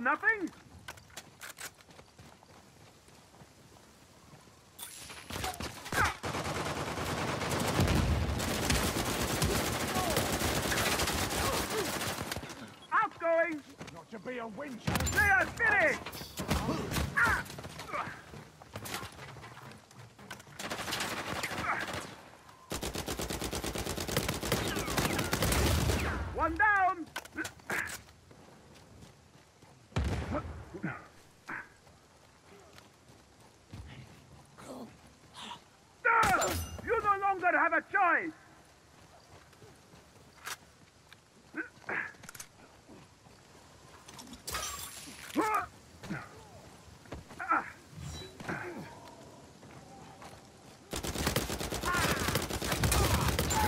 Nothing? Outgoing! Not to be a wincher. They are finished! Ah! One down! Ah! You no longer have a choice!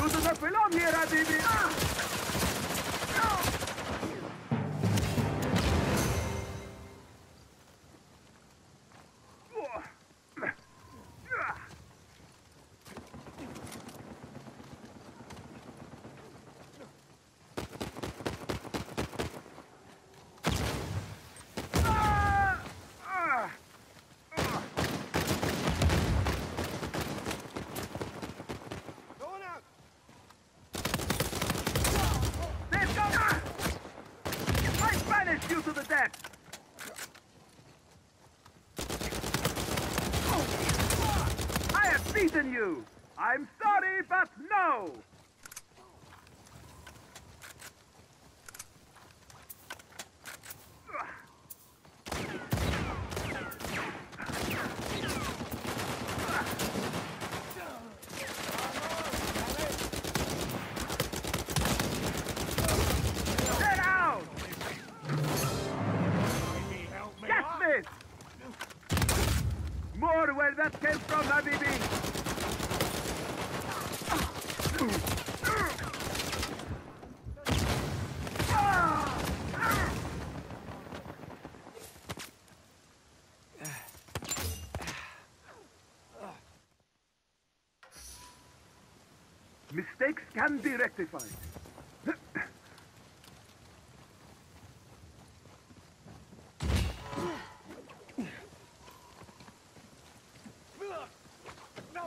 You do not belong here, Habibi! Ah! Ah! Ah! Going out. Let's go! Ah! I banished you to the depths! I have beaten you! I'm sorry, but no! More where that came from, Habibi! Mistakes can be rectified. No.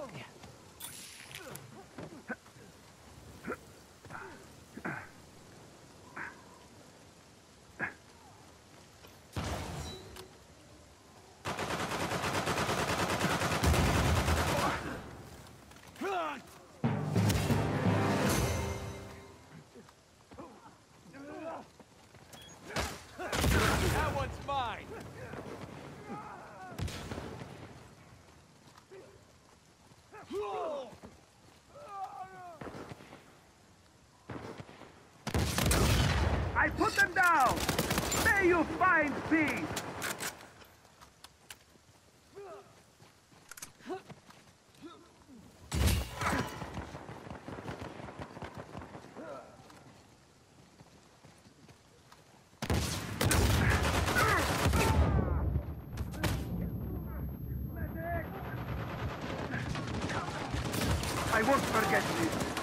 That one's mine. I put! May you find peace! I won't forget this.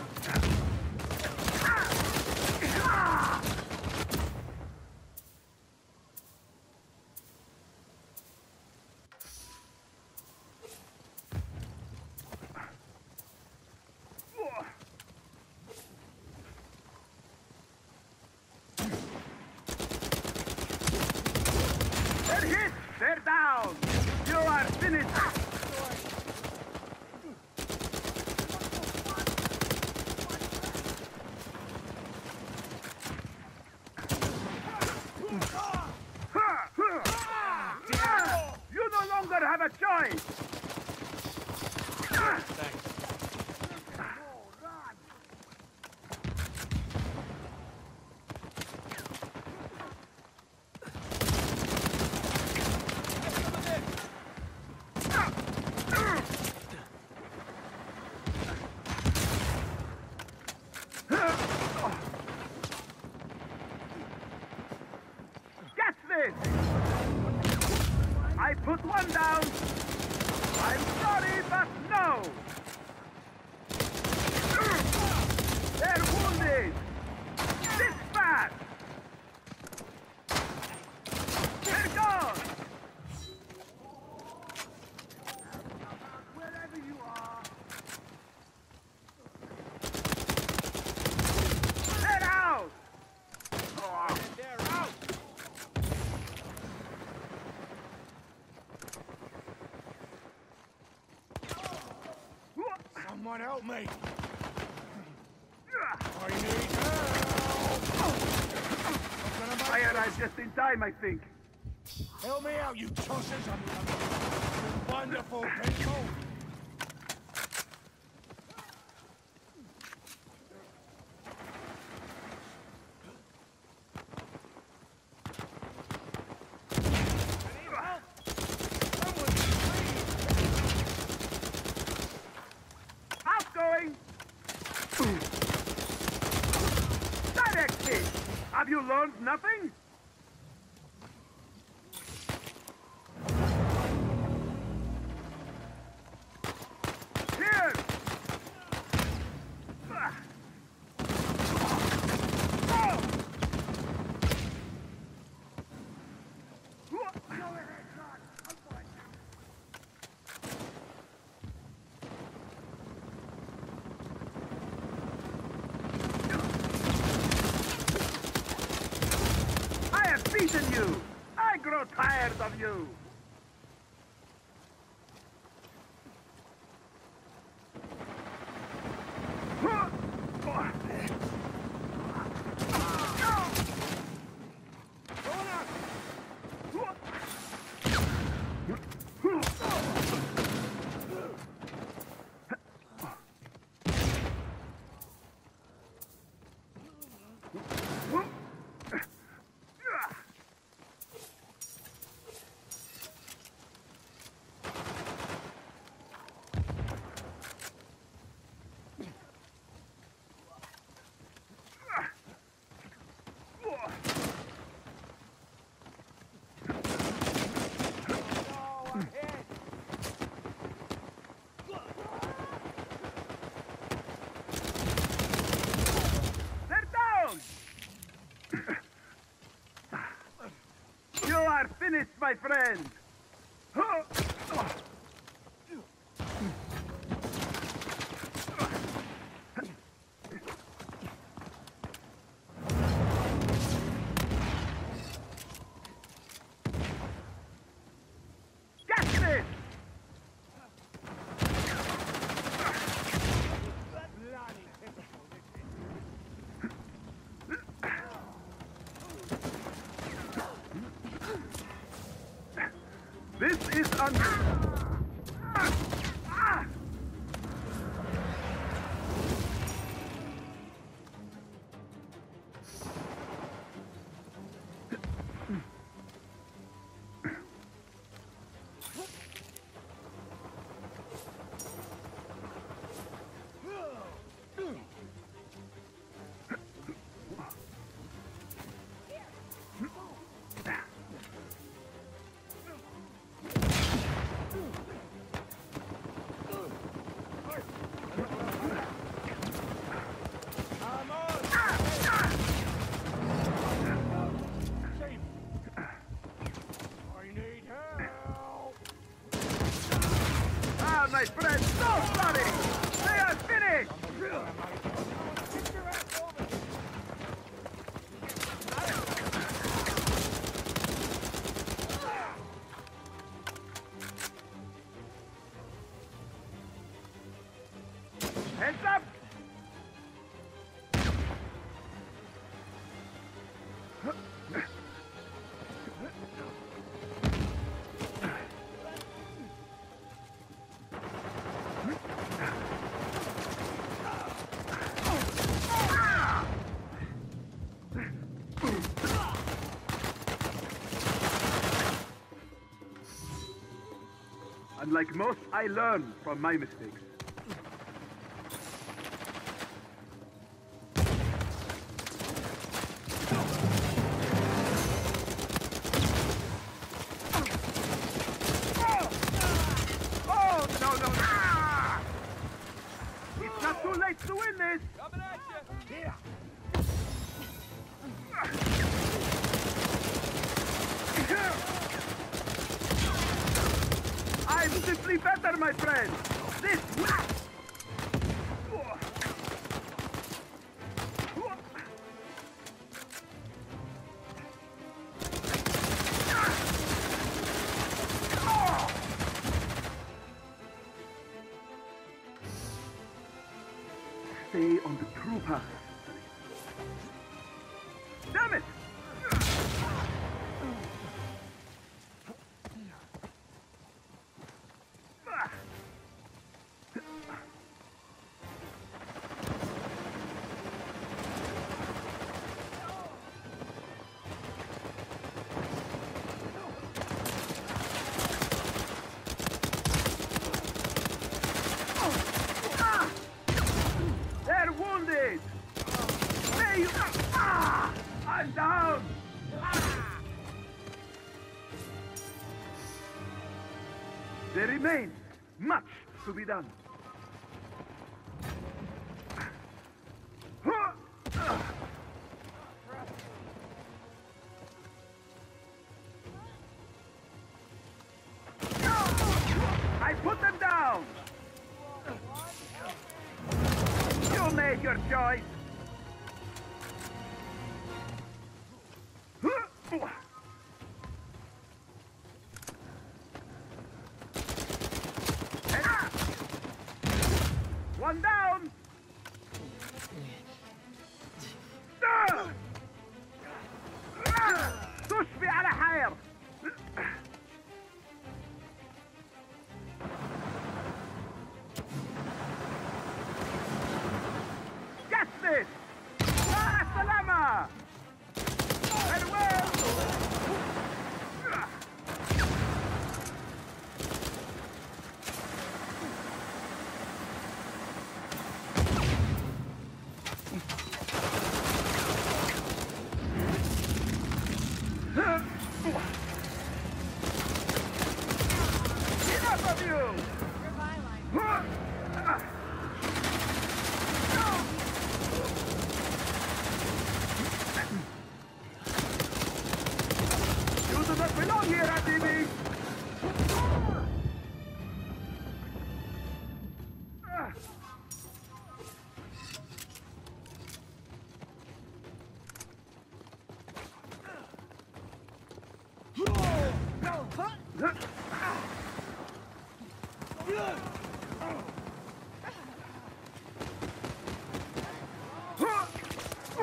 They're hit! They're down! You are finished! You no choice! Thanks. I put one down! I'm sorry, but no! Help me! I need help! I'm gonna make I arrived just in time, I think. Help me out, you tossers! I'm, I'm wonderful people! Outgoing! Direct hit! Have learned nothing? Here! Ah. Oh! I have beaten you! I tired of you! They're down! You are finished, my friend! This is un... my friend, Unlike most, I learn from my mistakes. Remains much to be done. I put them down! You made your choice.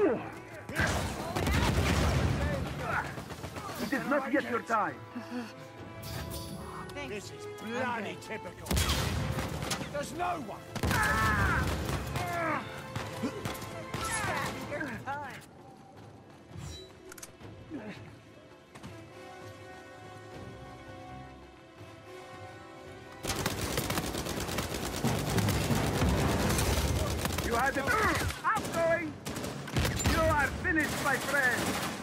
It is not yet your time. This is bloody typical. There's no one. You had the... I'm going! Are finished, my friend!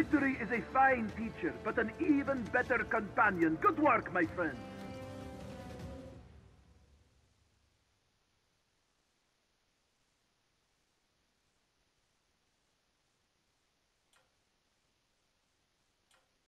Victory is a fine teacher, but an even better companion. Good work, my friend.